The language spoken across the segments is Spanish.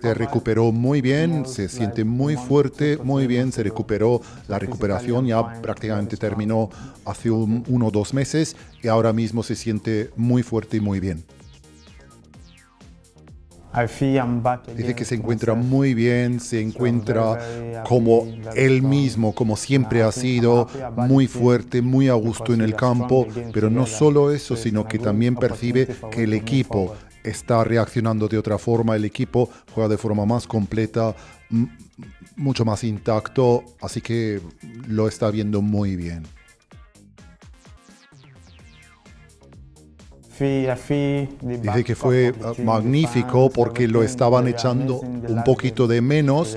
Se recuperó muy bien, se siente muy fuerte, muy bien, se recuperó. La recuperación ya prácticamente terminó hace uno o dos meses y ahora mismo se siente muy fuerte y muy bien. Dice que se encuentra muy bien, se encuentra como él mismo, como siempre ha sido, muy fuerte, muy a gusto en el campo, pero no solo eso, sino que también percibe que el equipo está reaccionando de otra forma, el equipo juega de forma más completa, mucho más intacto, así que lo está viendo muy bien. Dice que fue ah, magnífico porque lo estaban echando un poquito de menos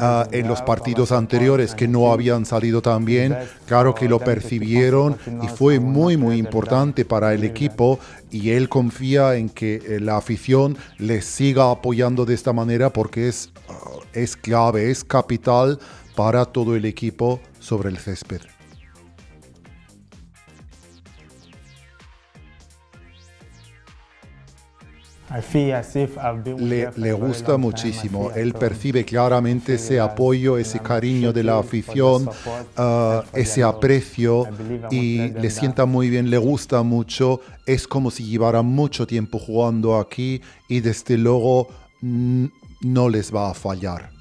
ah, en los partidos anteriores que no habían salido tan bien. Claro que lo percibieron y fue muy, muy importante para el equipo y él confía en que eh, la afición les siga apoyando de esta manera porque es, ah, es clave, es capital para todo el equipo sobre el césped. Le, gusta muchísimo, él percibe claramente ese apoyo, ese cariño de la afición, ah, ese aprecio y le sienta muy bien, le gusta mucho, es como si llevara mucho tiempo jugando aquí y desde luego no les va a fallar.